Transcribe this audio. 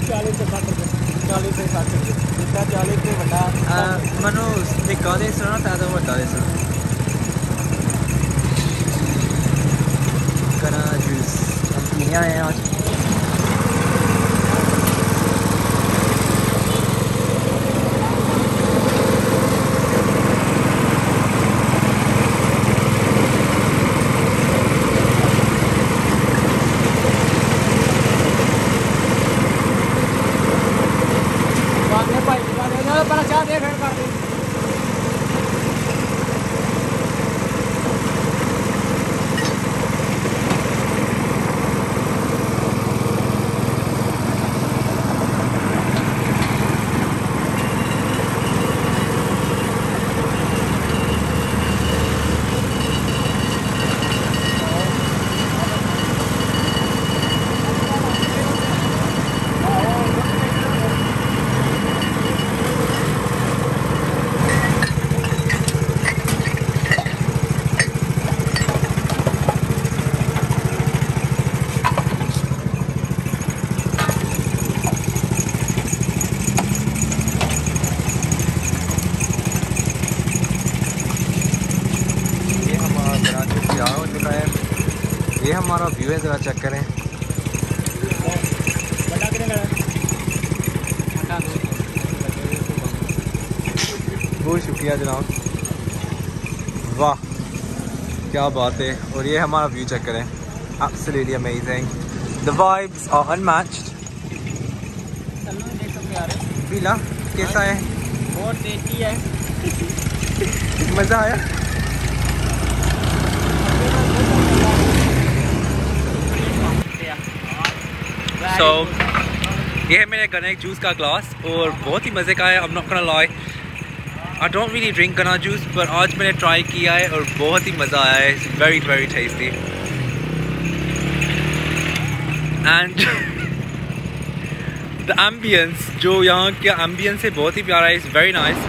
چالی پے سات چالی پو سات چالیسا منگا دس پہ تو واٹا دس کرا جی آیا یہ ہمارا ویو ہے ذرا چیک کریں۔ بہت شکریہ جناب۔ واہ کیا بات ہے۔ اور یہ ہمارا ویو چیک کریں۔ Absolutely amazing. The vibes are unmatched. پیلا کیسا ہے؟ بہت ٹیسٹی ہے۔ مزہ آیا؟ سو یہ ہے میرے گنے جوس کا گلاس اور بہت ہی مزے کا ہے ہم نوٹ کرنا لائے آئی ڈونٹ ویلی ڈرنک کرنا جوس پر آج میں نے ٹرائی کیا ہے اور بہت ہی مزہ آیا ہے. Very very tasty and the ambience جو یہاں کا ایمبینس ہے بہت ہی پیارا ہے از ویری نائس